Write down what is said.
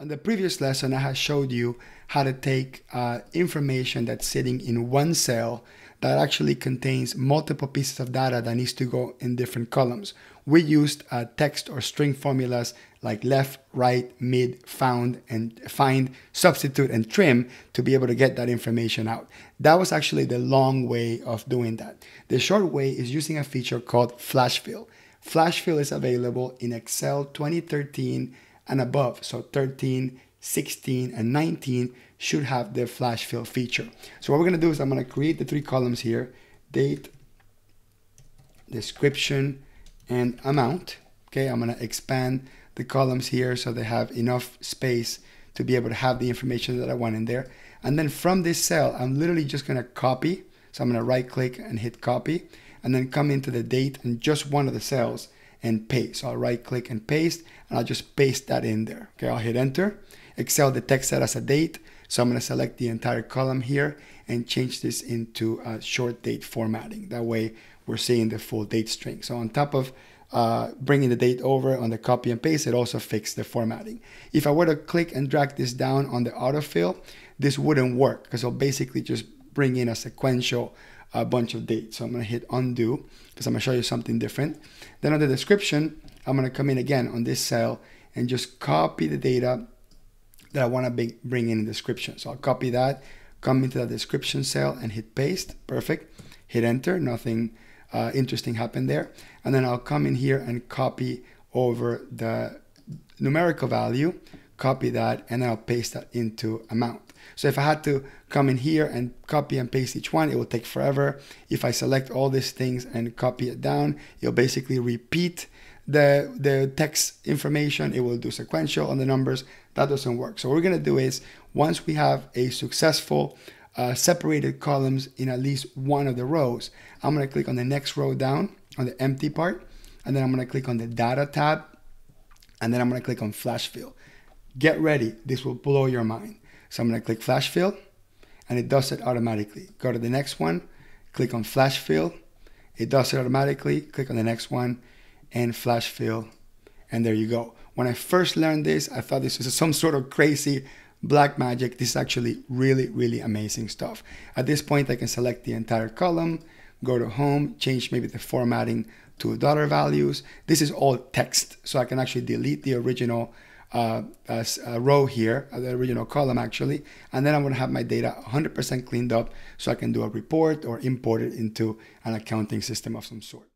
On the previous lesson, I had showed you how to take uh, information that's sitting in one cell that actually contains multiple pieces of data that needs to go in different columns. We used uh, text or string formulas like left, right, mid, found, and find, substitute, and trim to be able to get that information out. That was actually the long way of doing that. The short way is using a feature called Flash Fill. Flash Fill is available in Excel 2013 and above. So 13, 16, and 19 should have the flash fill feature. So what we're gonna do is I'm gonna create the three columns here, date, description, and amount. Okay, I'm gonna expand the columns here so they have enough space to be able to have the information that I want in there. And then from this cell, I'm literally just gonna copy. So I'm gonna right click and hit copy and then come into the date in just one of the cells and paste. So I'll right click and paste and I'll just paste that in there. Okay, I'll hit enter. Excel detects that as a date. So I'm going to select the entire column here and change this into a short date formatting. That way we're seeing the full date string. So on top of uh, bringing the date over on the copy and paste, it also fixed the formatting. If I were to click and drag this down on the autofill, this wouldn't work because it'll basically just bring in a sequential a bunch of dates. So I'm gonna hit undo because I'm gonna show you something different. Then on the description, I'm gonna come in again on this cell and just copy the data that I wanna bring in the description. So I'll copy that, come into the description cell and hit paste, perfect. Hit enter, nothing uh, interesting happened there. And then I'll come in here and copy over the numerical value, copy that, and then I'll paste that into amount. So if I had to come in here and copy and paste each one, it will take forever. If I select all these things and copy it down, it'll basically repeat the, the text information. It will do sequential on the numbers. That doesn't work. So what we're gonna do is once we have a successful uh, separated columns in at least one of the rows, I'm gonna click on the next row down on the empty part, and then I'm gonna click on the data tab, and then I'm gonna click on flash fill. Get ready, this will blow your mind. So I'm going to click flash fill and it does it automatically. Go to the next one, click on flash fill. It does it automatically. Click on the next one and flash fill. And there you go. When I first learned this, I thought this was some sort of crazy black magic. This is actually really, really amazing stuff. At this point, I can select the entire column, go to home, change maybe the formatting to dollar values. This is all text, so I can actually delete the original uh, a, a row here, uh, the original column actually, and then I'm gonna have my data 100% cleaned up so I can do a report or import it into an accounting system of some sort.